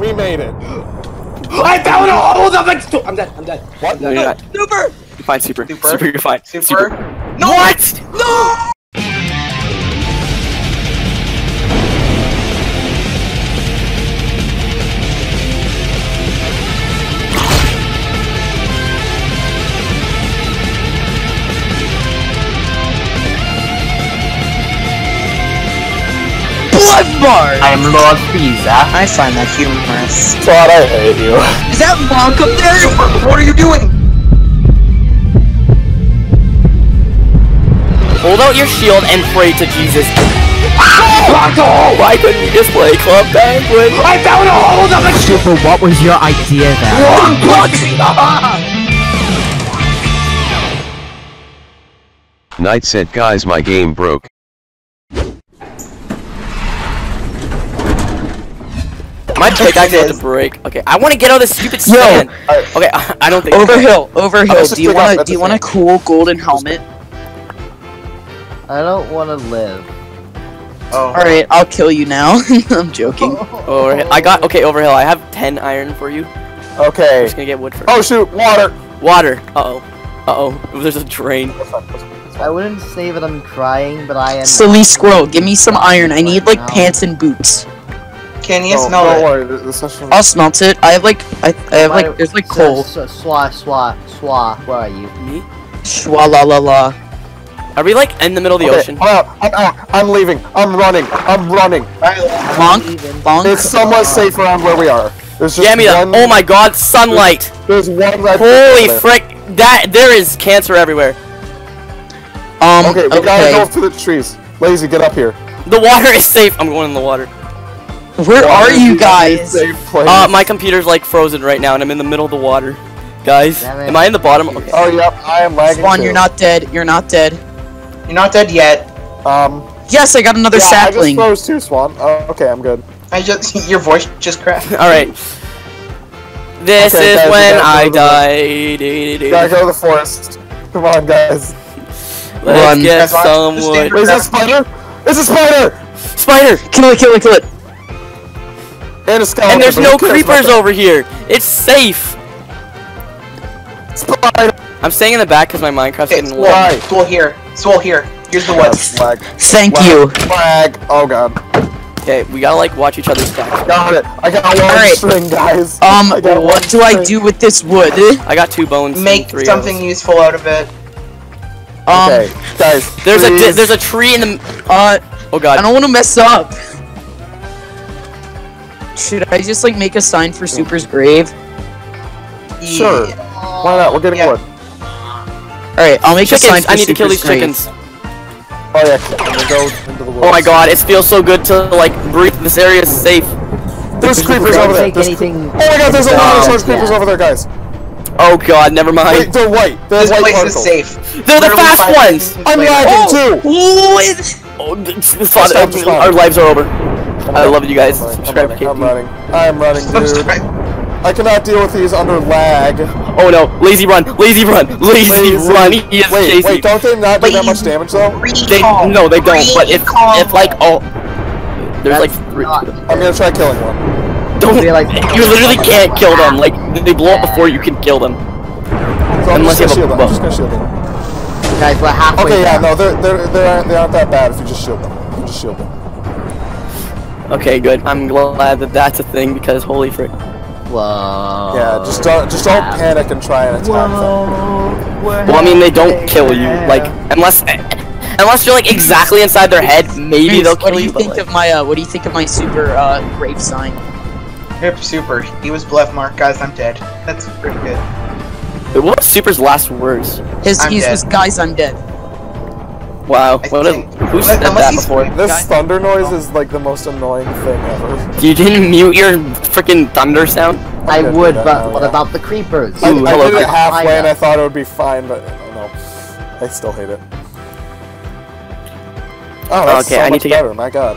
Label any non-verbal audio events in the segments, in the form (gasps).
We made it. (gasps) I found all the next I'm dead. I'm dead. What? No, you're not. Super. You're fine, super. Super? Super, you're fine. Super? No! What? No. Bloodbar! I'm Lord Frieza. I find that humorous. God, I hate you. Is that Monk up there? What are you doing? Hold out your shield and pray to Jesus. Why couldn't you just play Club Penguin? I found a all the next Super, what was your idea there? Night said guys my game broke. My pickaxe had to break. Okay, I want to get out of this stupid stand. Okay, I, (laughs) I don't think. Overhill, Oh, Overhill. let's Do you want at do you want a cool golden helmet? I don't want to live. Oh. All right, I'll kill you now. (laughs) I'm joking. (laughs) Overhill. I got okay. Overhill. I have ten iron for you. Okay. I'm Okay. just gonna get wood first. Oh shoot, water. Water. Uh oh. Uh oh. There's a drain. I wouldn't say that I'm crying, but I am. Silly squirrel, give me some iron. I need like pants and boots. Can you Oh, smell don't it? worry. This this session. I'll smelt it. I have like I, I have like there's like coal. Swa, swa, swa. Where are you? Me? Shwa la la la. Are we like in the middle of the Okay, ocean? I'm. I'm. I'm leaving. I'm running. I'm running. Bonk, bonk. It's somewhat safe around where we are. There's just Get me that. one. Oh my God! Sunlight. There's one red. Holy there. frick! That there is cancer everywhere. Um. Okay, we Okay. gotta go through the trees. Lazy, get up here. The water (laughs) is safe. I'm going in the water. Where are you guys? Uh, my computer's like frozen right now, and I'm in the middle of the water. Guys, am I in the bottom? Okay. Oh yep, I am lagging. Swan, too. you're not dead. You're not dead. You're not dead yet. Um. Yes, I got another Yeah, I just froze too, Swan. Oh, okay, I'm good. I just (laughs) your voice just cracked. All right. This Okay, is guys, we when gotta I go to the- die. Dee, dee, Gotta dee. go to the forest. Come on, guys. Let's Run. get Guys, watch some the wood. standard- Wait, is that a spider? It's a spider! Spider! Kill it, kill it, kill it. And a skeleton. And there's no who cares about creepers over here. It's safe. Spider! I'm staying in the back because my Minecraft's Okay, getting Swole, low. Swole here. Swole here. Here's the wood. Flag. Thank Flag. you. Flag. Oh god. Okay, we gotta like watch each other's back. Got it. I got one Alright. string, guys. Um, I got one what do I do with this wood? I got two bones. and Make three something arrows. useful out of it. Um, Okay, guys. There's a there's a tree in the. uh, Oh god. I don't want to mess up. Should I just like make a sign for Super's grave? Sure. Yeah. Why not? We're getting Yeah. wood. All right, I'll make a sign for I need to kill these grave. chickens. Oh yeah. I'm gonna go into the woods. Oh my god, it feels so good to like breathe. This area is safe. There's creepers over there. There's anything. Oh my god, there's a lot of Oh, large creepers yeah. over there, guys. Oh god, never Wait, mind. they're white. They're This white place particles. is safe. They're the Literally fast ones. I'm later. lagging oh, too. Oh, it- Oh, this, this Stop, thought- stop, stop. our lives are over. I love you guys. I'm Subscribe running. I'm running. I'm running, dude. Subscribe. I cannot deal with these under lag. Oh no, lazy run, lazy run, lazy, Lazy. run. He is Wait, chasing. wait, don't they not do that much damage though? They no, they don't. But if if like all there's like three. not- I'm gonna try killing one. Don't They, like- you literally can't kill them. Like they blow up before you can kill them. So I'm Unless just you gonna have a shield them. I'm just bow. gonna shield them. Guys, we're halfway Okay, yeah, no, they're they're they aren't they aren't that bad if you just shield them. You just shield them. Okay, good. I'm glad that that's a thing because holy frick. Whoa. Yeah, just don't just don't panic and try and attack them. Well, I mean they don't kill you. Like unless unless you're like exactly inside their head, maybe Reese, they'll kill you. what do you. you think like- of my uh? What do you think of my super uh grave sign? Hip super. He was bluff mark, guys. I'm dead. That's pretty good. What was Super's last words? His I'm he's dead. was guys, I'm dead. Wow, I what a, who said unless that before? This thunder noise is like the most annoying thing ever. You didn't mute your freaking thunder sound? I gonna would, that but now, what yeah. about the creepers? I, Ooh, I hello, did it halfway and I thought it would be fine, but I don't know. I still hate it. Oh, that's Okay, so I need much to get- better. My God.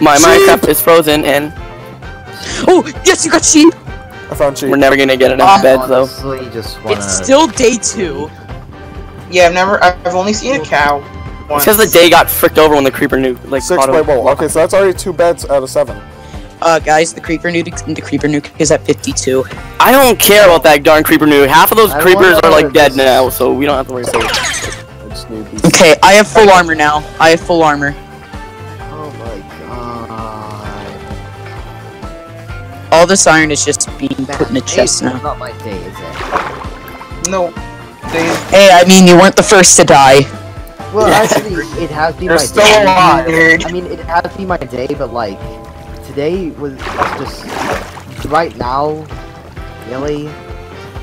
My Sheep! Minecraft is frozen and Oh yes, you got sheep. I found cheap. we're never gonna get enough beds though. Just wanna... It's still day two. Yeah, I've never. I've only seen a cow. It's Once. because the day got fricked over when the creeper knew like Six caught by bowl. Okay, so that's already two beds out of seven. Uh, guys, the creeper nuke, the creeper nuke is at 52. I don't care about that darn creeper nude. Half of those I creepers are like dead now, so we don't have to worry about it. I just need these. Okay, I have full armor now. I have full armor. Oh my god. All this iron is just being put in a chest it's now. not my day, is it? No. They, Hey, I mean, you weren't the first to die. Well, Yeah. actually, it has been You're my still day. alive. I mean, it has been my day, but like, today was just right now. Really?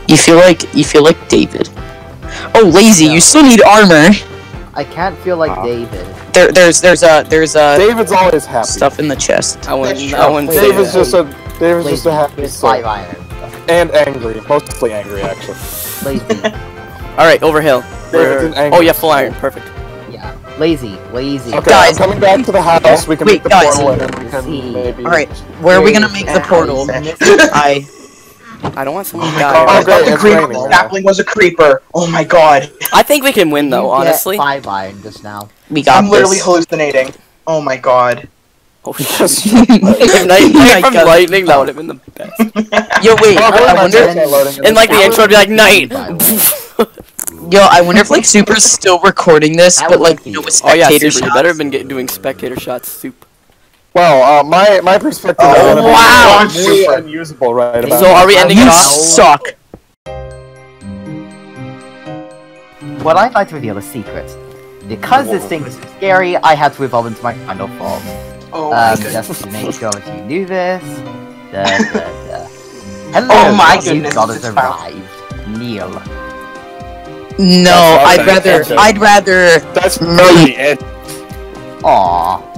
You feel like you feel like David. Oh, lazy! You still need armor. I can't feel like Wow. David. There, there's, there's a, there's a David's always happy. stuff in the chest. I wouldn't, I wouldn't say David's that. just a David's just a happy It's soul. five iron. and angry, mostly angry actually. Lazy. (laughs) All right, over hill. David's an angry Oh yeah, full iron. Perfect. yeah. Lazy. Lazy. Okay, Guys. I'm coming back to the house. We can Wait, make the guys. portal and then we can See. maybe. All right, where are we gonna make the portal? (laughs) I. I don't want someone oh to Oh, die. God. I thought great, the it's creeper raining. sapling was a creeper. Oh my god. I think we can win though, You get honestly. Five iron just now. We got I'm literally hallucinating. Oh my god. Oh (laughs) Yes. shit. if night, Oh night from God. lightning, that would have been the best. Yo, wait. Oh, I good, wonder. chat's. And like the intro would be like night. (laughs) by the way. Yo, I wonder if like (laughs) Super's still recording this, That but like be- you know with oh yeah, spectator super. You better have been get, doing spectator shots. Soup. Well, uh, my my perspective Oh, is wow. be really Super. unusable right about So are we ending You it off? suck. What I'd like to reveal a secret. Because this thing was scary, I had to evolve into my final form. Oh my Um, goodness. just to make sure that you knew this. (laughs) Da, da, da. Hello, Oh my you goodness, God has this is foul. arrived. Neil. No, I'd rather. Okay. I'd rather. That's really it. Aww.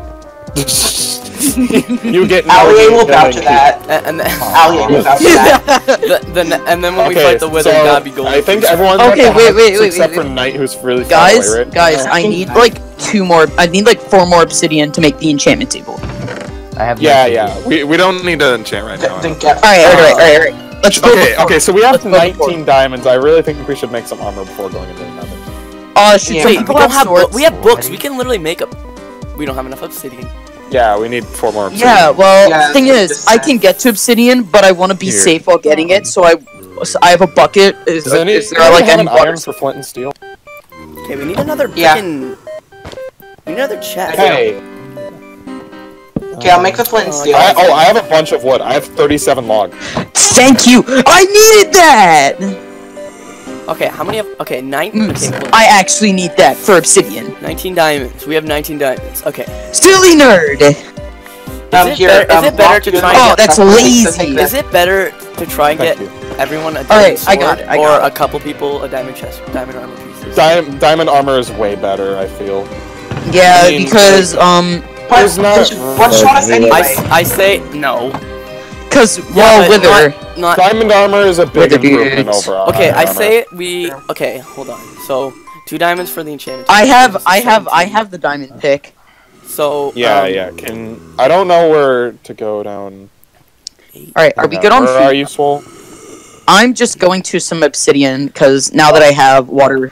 you get no Allie will vouch to killing. that. And, and then, Allie will vouch to that. the, the, and then when we fight the wizard, so that'd be gold. I think everyone's Okay, at the wait, wait, wait, except wait, for. Night, who's really Guys, away, right? guys, I need like two more. I need like four more obsidian to make the enchantment table. I have Yeah, yeah. We, we don't need to enchant right now. Then. All right, all right, all right, all right. Let's go. Okay, okay. So we have Let's 19 diamonds. I really think we should make some armor before going into the nether. Uh, should Yeah. Wait, we people don't have have. swords? we have books. We can literally make a. We don't have enough obsidian. Yeah, we need four more. obsidian. Yeah, well, Yeah, the thing is, what I can get to obsidian, but I want to be Here. safe while getting it, so I, so I have a bucket. Is, Does any, is there like anyone any have an iron for flint and steel? Okay, we need another Yeah. freaking. We need another chest. Hey. Okay, I'll make the flint and steel. I, oh, I have a bunch of wood. I have 37 log. Thank you. I needed that. Okay, how many? Have, okay, nine. Mm, Okay. I actually need that for obsidian. 19 diamonds. We have 19 diamonds. Okay. Silly nerd. Um, it here, better- is um, it better walk to through try the- and Oh, that's lazy. Is it better to try and get you. everyone a diamond Alright, I sword got it, I or got a couple people a diamond chest, diamond armor pieces? Di- diamond armor is way better, I feel. Yeah, I mean, because um, What? There's not- Just one shot us anyway. I, s- I say no. because Yeah, well, wither. Not, not Diamond armor is a big Wither improvement dudes. over okay. I armor. say we. Okay, hold on. So two diamonds for the enchantment. I have, I have, I have the diamond pick. So Yeah, um, yeah. Can I don't know where to go down. All right, are we good on Where are you, Swole? I'm just going to some obsidian because now that I have water,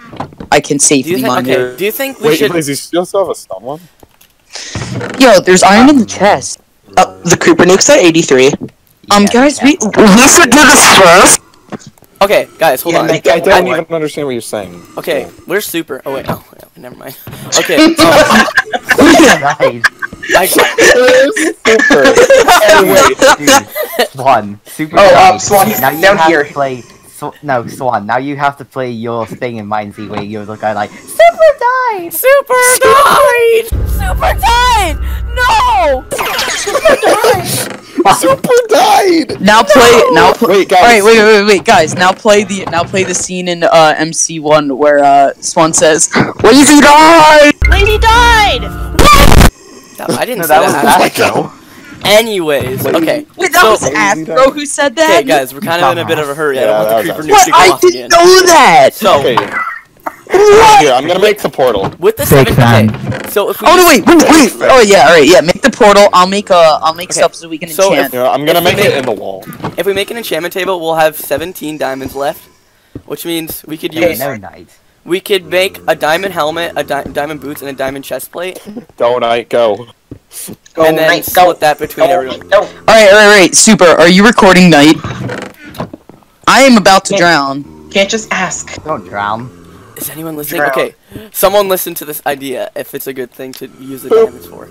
I can Do you safely mine. Okay. Do you think we Wait, should? please, you still still have a stun one? Yo, there's iron in the chest. Uh, the creeper nuke's at 83. Um, Yeah, guys, yeah. we we should do this first. Okay, guys, hold Yeah, on. make I it don't one. even understand what you're saying. Okay, where's super? Oh wait. Oh, yeah, never mind. (laughs) Okay. Um. I, Super. (laughs) wait. (laughs) Dude, Swan, super. Oh, um, nice. Swan, now you down have here. To play, Sw- no, (laughs) Swan. Now you have to play your thing in Mindsy where you're the guy like super died. super died. Super died. No. Super died! Super (laughs) died! Now play. Now play. Wait, guys. All right, wait, wait, wait, wait, guys. Now play the now play the scene in uh, MC1 where uh, Swan says, "Lazy died." Lady died! (laughs) No, I didn't No, say that was that. Astro. Anyways, okay. Wait, that So- was Astro who said that. Okay, guys, we're kind of in a bit of a hurry. I don't want the that creeper was nuke What? to go I off didn't again. know that. So Okay. Here, I'm gonna make the portal. with the Fake seven, okay. So if we Oh no, wait, wait, wait. Oh yeah, all right, yeah. Make the portal. I'll make uh, I'll make Okay, stuff so we can so enchant. You know, I'm gonna If we make it in the wall. if we make an enchantment table, we'll have 17 diamonds left, which means we could Yeah, use no night. we could make a diamond helmet, a di- diamond boots, and a diamond chest plate. Don't I go. Go, and then Night, split go. that between Go, everyone. go. All right, all right, all right. Super. Are you recording, Night? I am about to drown. Can't just ask. Don't drown. Is anyone listening? Drown. Okay, someone listen to this idea if it's a good thing to use the diamonds for.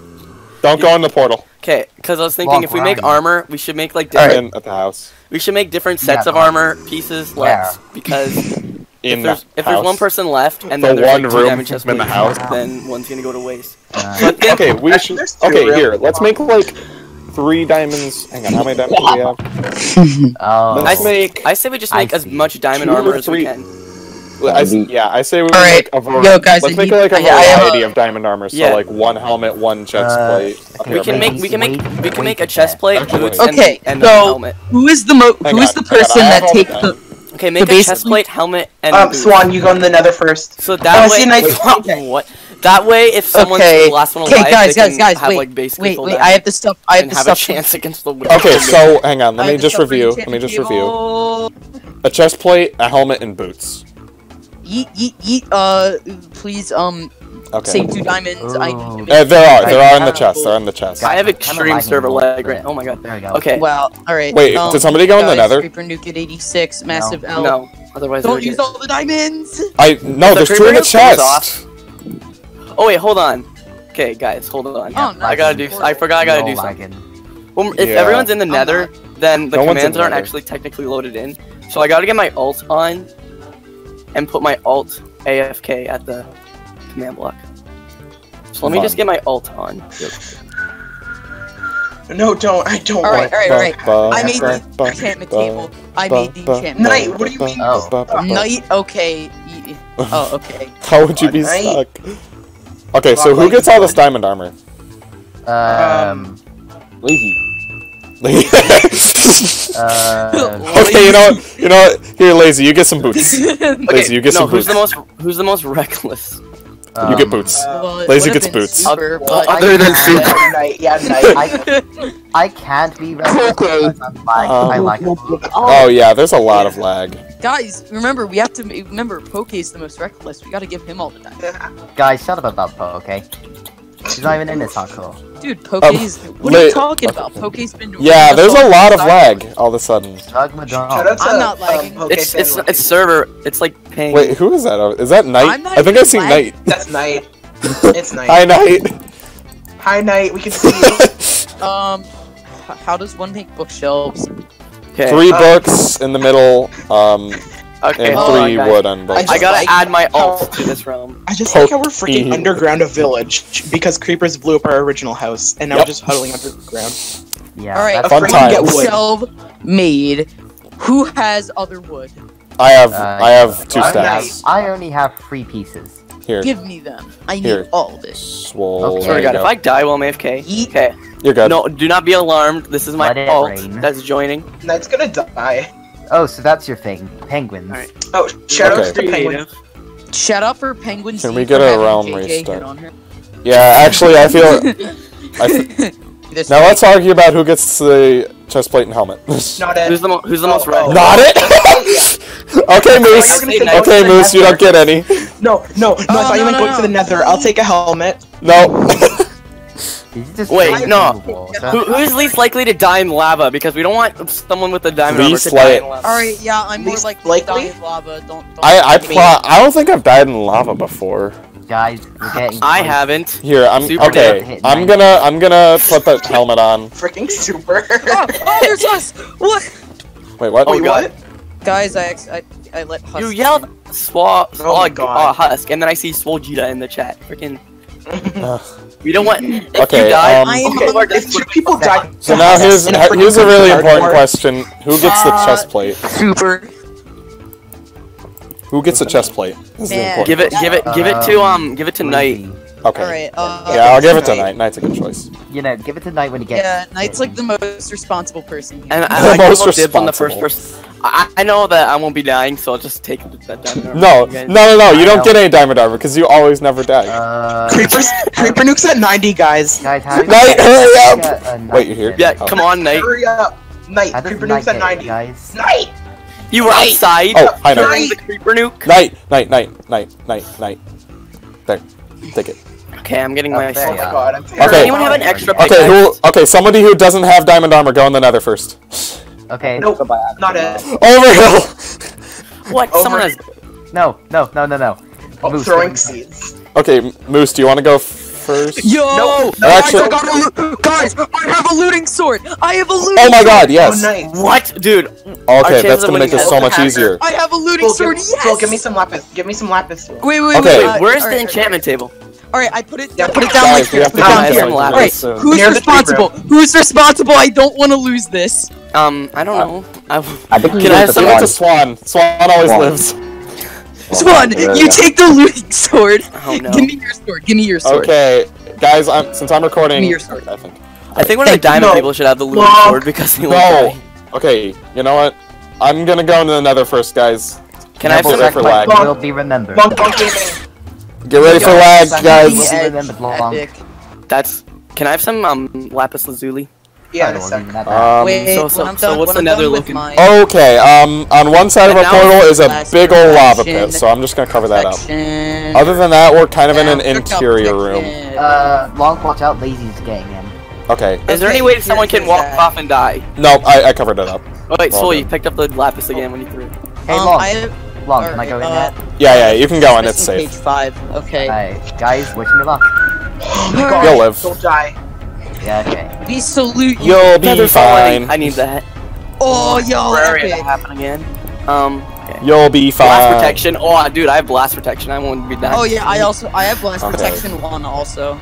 Don't go in the portal. Okay, because I was thinking Long if we make line. armor, we should make like different. In at the house. We should make different sets Yeah, of armor pieces left because (laughs) if In there's the if there's one person left and The then there's one like two room diamond chest in the house. then one's gonna go to waste. Uh, So I think Okay, we should. Okay, here. Let's make like three diamonds. Hang on, how many diamonds do we have? (laughs) oh. Let's make. I say we just make as much diamond armor as we can. I s yeah, I say we All right. make a variety. Yo, guys, Let's make need- like a I- I have variety a- of diamond armor. So Yeah. like one helmet, one chest Uh, plate. okay, We can make we can make we can make a a chest plate, boots, wait. and, Okay, and a so- helmet. Who is the mo? Hang Who is on, the hang on, person that takes the the? Okay, make So a chest plate, helmet, and Um, boots. Swan, you go in the nether first. So Oh, that I way, see a nice- what? That way, if someone's Okay. the last one alive, Okay, alive, guys, they guys, can guys, have wait, like basically Wait, wait. I have the stuff. I have and the have stuff. a chance against the. Okay, so hang on. Let I me just review. Let me just review. A chest plate, a helmet, and boots. Yeet, yeet, yeet. Uh, please, um, Okay. say two diamonds. I need to Uh, there are. There are in the chest. They're in the chest. I have I'm extreme server a lag right. Oh my god. There we go. Okay. Well. All right. Wait, um, did somebody go in the guys, nether? Creeper Nuke at 86. Massive L. No. Otherwise, Don't use good. all the diamonds. I no. The There's two in the chest. Oh wait, hold on. Okay, guys, hold on. Oh, no. I gotta do. I forgot. I gotta No do something. lagging. Well, if Yeah. everyone's in the Nether, then the No commands aren't Nether. actually technically loaded in. So I gotta get my alt on, and put my alt AFK at the command block. So let me just get my alt on. No, don't. I don't All right, want. all right, all right. Ba- I made the enchantment table. I made the enchantment. Night, what do you mean? Oh. ba- ba- ba- Night. Okay. Oh, (laughs) okay. How would you be Night. stuck? Okay, so who gets all this diamond armor? Um. Lazy. (laughs) Uh. okay, you know what? You know what? Here, lazy. You get some (laughs) boots. Okay, Lazy, you get no, some who's boots. the most who's the most reckless? You get um, boots. Well, Lazy gets boots. Super, Well, but other than I- super. Night, (laughs) yeah, Night. I, I can't be reckless because I'm lag- Um. Oh yeah, there's a lot of lag. guys, remember we have to remember Poke is the most reckless. We got to give him all the diamonds. Guys, shut up about Po, okay? He's not even in this hardcore. Dude, Poke's. what are you talking about? Poke's been. Yeah, there's a lot of lag. lag all of a sudden. Drug Shout I'm not um, lagging. Poke It's it's it's server. It's like paying. Wait, who is that? Oh, that Night? I'm not I think I see lagging. Night. That's Night. (laughs) It's Night. Hi, Night. Hi, Night. We can (laughs) see you. Um, how does one make bookshelves? Okay. Three Uh, books in the middle, um, Okay. and hold on, three guys. wood on both. I I gotta like add my how- alt to this realm. I just like how we're Poke- freaking underground a village because creepers blew up our original house, and now Yep. we're just huddling underground. Yeah. All right, that's- Fun Freaking times. get wood. bookshelf made. Who has other wood? I have Uh, I have two I, stacks. I only have three pieces. Here, Give me them. I need Here. all this. it. swole. Okay. Sorry, There you God. If. I die while I'm AFK, Yeet. okay. You're good. No, do not be alarmed. This is my Let it alt rain. that's joining. That's gonna die. Oh, so that's your thing. Penguins. Alright. Oh, shout Okay. out to Penguin. Shout out for penguins. Can we get a having realm JJ restart? hit on her. Yeah, actually, I feel. (laughs) I (laughs) now way. let's argue about who gets the chest plate and helmet. (laughs) Not Ed. Who's the mo- who's the oh, most Oh, red? oh. Not it. Oh, okay, Moose. You're gonna say Okay. Moose, you don't get any. No, no, no. I Oh, thought you no, meant no, going no. for the Nether. I'll take a helmet. No. Did you just Wait, no. Who, who's least likely to die in lava? Because we don't want someone with a diamond armor Least to die in lava. All right, yeah, I'm more Least like likely? die in lava. Don't. don't I I don't pro- I don't think I've died in lava before. Guys, we're getting. I haven't. Here, I'm Super okay. I'm gonna I'm gonna put that helmet on. (laughs) Freaking super. (laughs) Oh, oh, there's us. What? Wait, what? Oh, Wait, God. what? Guys, I ex- I, I let Husk. You yelled Swa Oh my Swag God. uh, Husk, and then I see Swoljita in the chat. Freaking. Ugh. We don't want. If Okay, you die, um, Okay, hungry. if two people die. So now here's in a here's a really cardboard- important question: Who gets the Uh, chest plate? Super. Who gets the chest plate? This is important give it, give it, give it to Um, um, give it to Night. Lazy. Okay. All right. Uh, Yeah, I'll give it to Night. Night. Night's a good choice. You know, give it to Night when he gets. Yeah, Night's like the most responsible person. Here. And (laughs) The I, I most most dibs on the first person. I, I know that I won't be dying, so I'll just take that diamond armor. (laughs) No, no, no, no! You I don't know. get any diamond armor because you always never die. Uh, Creepers, creeper nukes at 90, guys. guys, how do Night, hurry up! get Wait, you're here? Yeah, in? come on, Night. Hurry up. Night, How does creeper Night nukes at 90. it, guys? Night! You were outside. Oh, I know. during the creeper nuke. Night, Night, Night, Night, Night, Night. There, take it. Okay, I'm getting my. Oh, there Oh my are. god, I'm Does Okay. anyone have an extra Okay, who? Okay, somebody who doesn't have diamond armor, go in the Nether first. Okay. Nope, not it. Overhill. (laughs) What? Over- Someone has. No, no, no, no, no. Oh, Moose, throwing seeds. Okay, Moose, do you want to go first? Yo, No, no, guys, actually- I got a guys, I have a looting sword. I have a looting. Oh my God, Oh, yes. nice. What, dude? Okay, that's gonna make winning this so much easier. I have a looting Phil, sword. give, Yes. Phil, give me some lapis. Give me some lapis. Phil. Wait, wait, Okay. wait. uh, Where's the alright, enchantment table? Alright, I put it. Yeah, put it down Guys, like we here. Put it down here. some. Alright, who's Near responsible? Who's responsible? I don't want to lose this. Um, I don't know. I, (laughs) I think Can I have Give some- it to Swan. Swan always Swan. lives. Swan, yeah, you yeah. take the looting (laughs) sword. Oh no. Give me your sword. Give me your sword. Okay, guys, I'm, since I'm recording, Give me your sword. I think. I think one of the diamond No. people should have the looting No. sword because they won't No. die. Okay, you know what? I'm gonna go into the Nether first, guys. Can I have Double some? for lag. Sacrifice will be remembered. Bonk, bonk gaming. Get ready for lag, guys. will be Ed- remembered long. Epic. That's. Can I have some um lapis lazuli? Yeah, in a sec. even have that. Um, Wait, so- so- I'm so what's when the nether looking- my Okay, um, on one side of our portal is a big old lava pit, so I'm just gonna cover that up. Other than that, we're kind of in an Now, look up interior room. Uh, long watch out, lazy's getting in. Okay. Is there Okay, any way that someone can walk guy. off and die? No, I, I covered it up. Oh wait, Well Swole, you picked up the lapis again when you threw it. Hey, um, long, I long, can I go in alright, there? Yeah, yeah, you can go in. It's safe. Page five. Okay. Alright, guys, wish me luck. My god. You'll live. Don't die. Yeah, okay. We salute you. You'll be Feather falling. fine. I need that. Oh, yo, Where is epic. that happen again? Um, okay. You'll be fine. Blast fine. protection. Oh, dude, I have blast protection. I won't be dying. Oh yeah, I also I have blast Okay. protection one also.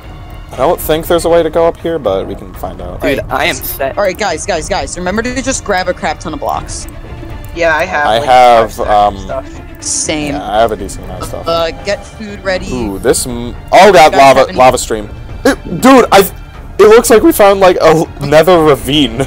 I don't think there's a way to go up here, but we can find out. Dude, I am set. All right, guys, guys, guys. Remember to just grab a crap ton of blocks. Yeah, I have. I like, have, um, stuff. Same. Yeah, I have a decent amount of stuff. Uh, get food ready. Ooh, this. M- oh, that lava lava stream. It- dude, I. It looks like we found like a nether ravine.